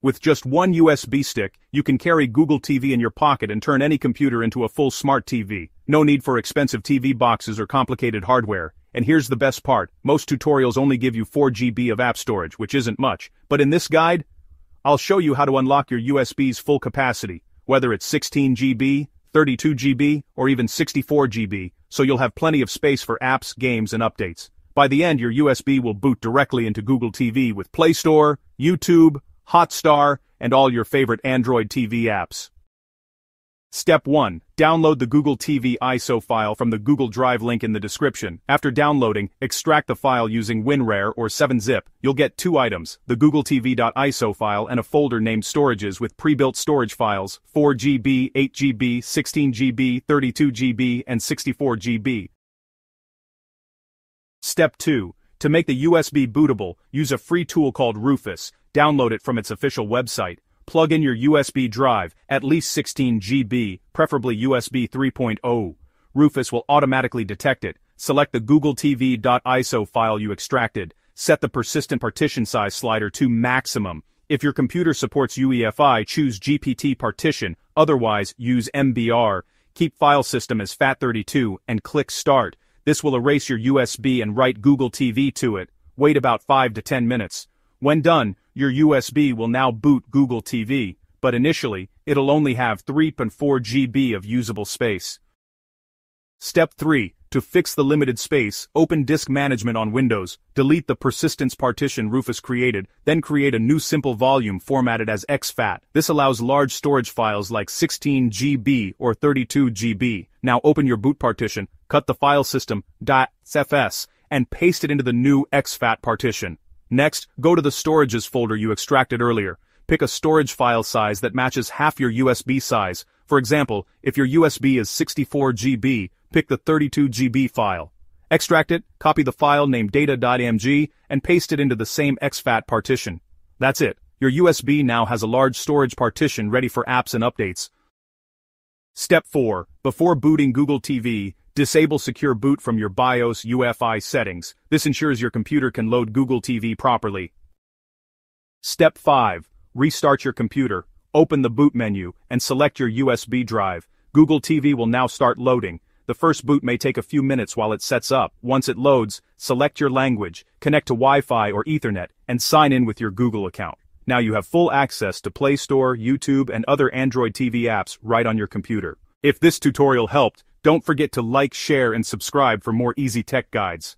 With just one USB stick, you can carry Google TV in your pocket and turn any computer into a full smart TV. No need for expensive TV boxes or complicated hardware. And here's the best part, most tutorials only give you 4 GB of app storage, which isn't much. But in this guide, I'll show you how to unlock your USB's full capacity, whether it's 16 GB, 32 GB, or even 64 GB, so you'll have plenty of space for apps, games, and updates. By the end your USB will boot directly into Google TV with Play Store, YouTube, Hotstar, and all your favorite Android TV apps. Step 1. Download the Google TV ISO file from the Google Drive link in the description. After downloading, extract the file using WinRAR or 7-zip. You'll get two items, the Google TV.iso file and a folder named Storages with pre-built storage files, 4GB, 8GB, 16GB, 32GB, and 64GB. Step 2. To make the USB bootable, use a free tool called Rufus. Download it from its official website. Plug in your USB drive, at least 16 GB, preferably USB 3.0. Rufus will automatically detect it. Select the Google TV.iso file you extracted. Set the persistent partition size slider to maximum. If your computer supports UEFI, choose GPT partition, otherwise use MBR. Keep file system as FAT32 and click Start. This will erase your USB and write Google TV to it. Wait about 5 to 10 minutes. When done, your USB will now boot Google TV, but initially, it'll only have 3.4 GB of usable space. Step 3. To fix the limited space, open Disk Management on Windows, delete the persistence partition Rufus created, then create a new simple volume formatted as exFAT. This allows large storage files like 16 GB or 32 GB. Now open your boot partition, cut the file system .fs, and paste it into the new exFAT partition. Next, go to the storages folder you extracted earlier. Pick a storage file size that matches half your USB size. For example, if your USB is 64 GB, pick the 32 GB file. Extract it, copy the file named data.img, and paste it into the same exFAT partition. That's it. Your USB now has a large storage partition ready for apps and updates. Step 4. Before booting Google TV, Disable Secure Boot from your BIOS UEFI settings. This ensures your computer can load Google TV properly. Step 5. Restart your computer. Open the boot menu and select your USB drive. Google TV will now start loading. The first boot may take a few minutes while it sets up. Once it loads, select your language, connect to Wi-Fi or Ethernet, and sign in with your Google account. Now you have full access to Play Store, YouTube, and other Android TV apps right on your computer. If this tutorial helped, don't forget to like, share, and subscribe for more easy tech guides.